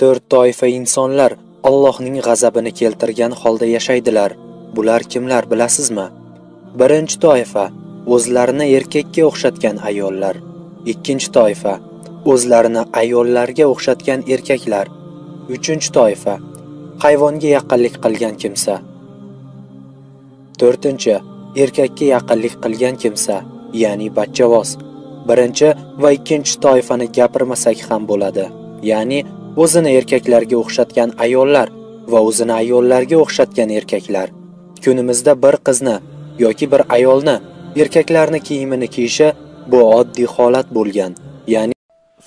to'rt toifa insonlar Allohning g'azabini keltirgan holda yashaydilar. Bular kimlar bilasizmi? Birinchi toifa o'zlarini erkakka o'xshatgan ayollar. Ikkinchi toifa o'zlarini ayollarga o'xshatgan erkaklar. Uchinchi toifa hayvonga yaqinlik qilgan kimsa. To'rtinchi erkakka yaqinlik qilgan kimsa, ya'ni bachchavoz. Birinchi va ikkinchi toifani gapirmasak ham bo'ladi. Ya'ni o'zini erkaklarga o'xshatgan ayollar va o'zini ayollarga o'xshatgan erkaklar. Kunimizda bir qizni yoki bir ayolni erkaklarni kiyimini kiyishi bu oddiy holat bo'lgan. Ya'ni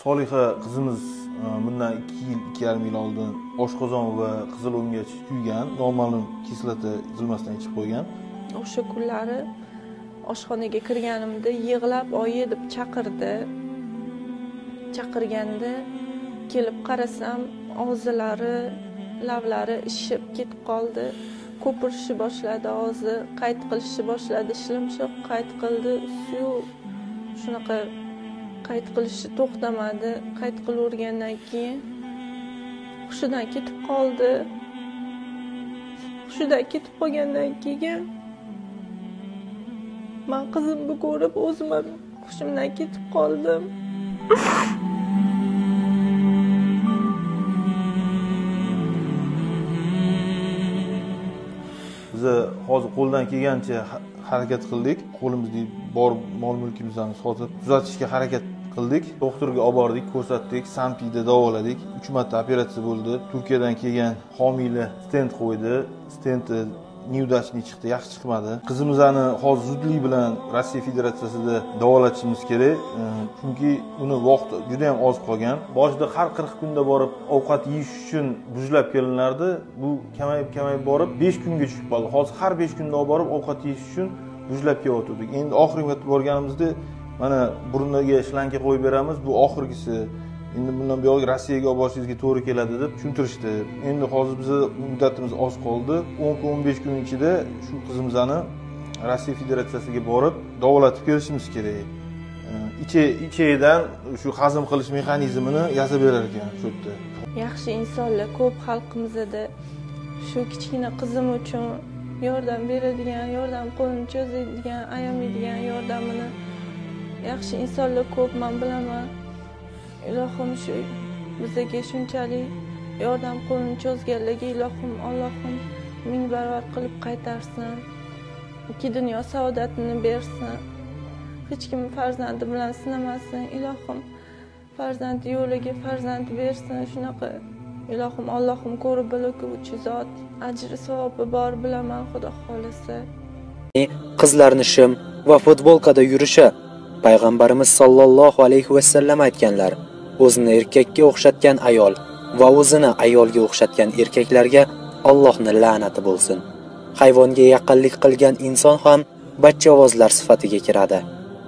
soliha qizimiz e, bundan ikki yil ikki yarim yil oldin oshqozon va qizil o'ngach kuygan noma'lum kislota zilmasdan ichib qo'ygan o'sha kunlari oshxonaga kirganimda yig'lab oyi deb chaqirdi chaqirganda kelib qarasam og'zilari lablari ishib ketib qoldi. Ko'pirishni boshladi og'zi qayt qilishni boshladi. Shilimshiq qayt qildi suv shunaqa qayt qilishni to'xtamadi. Qayt qilavergandan keyin hushidan ketib qoldi. Hushidan ketib qolgandan keyin man qizimni ko'rib o'zim ham hushimdan ketib qoldim. Biza e, hozir qo'ldan kelgancha harakat qildik. Qo'limizdagi bor mol mulkimizni sotib tuzatishga harakat qildik. Doktorga olib bordik ko'rsatdik sampida davoladik. Uch marta operatsiya bo'ldi. Turkiyadan kelgan homiyla stent qo'ydi. Stenti неудачный chiqdi yaxshi chiqmadi. Qizimizni hozir zudlik bilan rossiya federatsiyasida davolatishimiz kerak. Ehm, chunki uni vaqti juda yam oz qolgan. Boshida har qirq kunda borib ovqat yeyish uchun bujlab kelinardi bu kamayib kamayib borib besh kunga tushib qoldi. Hozir har besh kunda olib borib ovqat yeyish uchun bujlab kelyotgandik endi oxirgi marta borganimizda mana burniga shlanka qo'yib beramiz. Bu oxirgisi endi bundan buyog'i rossiyaga olib borishingizga to'g'ri keladi deb tushuntirishdi. Endi hozir bizni muddatimiz oz qoldi. o'n kun o'n besh kun ichida shu qizimizni rossiya federatsiyasiga borib davolatib kelishimiz kerak. Ichakdan shu hazm qilish mexanizmini yasab berar ekan shu yerda. Yaxshi insonlar ko'p xalqimizda shu kichkina qizim uchun yordam beradigan yordam qo'lini cho'zadigan ayamaydigan yordamini. Yaxshi insonlar ko'p man bilaman. Ilohim shu bizga shunchalik yordam qo'lini cho'zganlarga ilohim allohim ming barobar qilib qaytarsin. Ikki dunyo saodatini bersin. Hech kim farzandi bilan sinamasin. Ilohim farzand yo'liga farzand bersin. Shunaqa ilohim allohim ko'rib biluvchi zot. Ajri savobi bor bilaman xudo xohlasa qizlarni shim va futbolkada yurishi payg'ambarimiz sollallohu alayhi vasallam aytganlar o'zini erkakka o'xshatgan ayol va o'zini ayolga o'xshatgan erkaklarga Allohning la'nati bo'lsin. Hayvonga yaqinlik qilgan inson ham bachchavozlar sifatiga kiradi.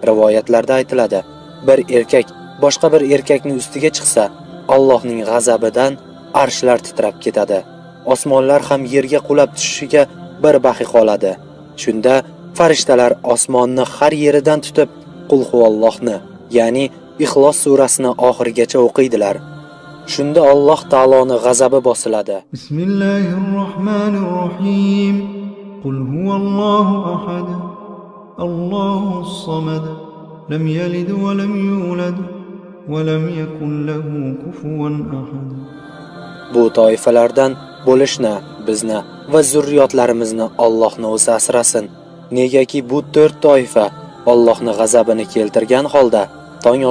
Rivoyatlarda aytiladi bir erkak boshqa bir erkakning ustiga chiqsa Allohning g'azabidan arshlar titrab ketadi. Osmonlar ham yerga qulab tushishiga bir baxi qoladi. Shunda farishtalar osmonni har yeridan tutib qul huvallohni ya'ni Ixlos surasini oxirigacha o'qiydilar. Shunda Alloh taoloni g'azabi bosiladi. Bismillahirrohmanirrohim. Qul huvallohu ahad. Allohus samad. Lam yalid va lam yulad va lam yakul lahu kufuwan ahad. Bu toifalardan bo'lishni, bizni va zurriyotlarimizni Allohni o'zi asrasin. Negaki bu 4 toifa Allohning g'azabini keltirgan holda tong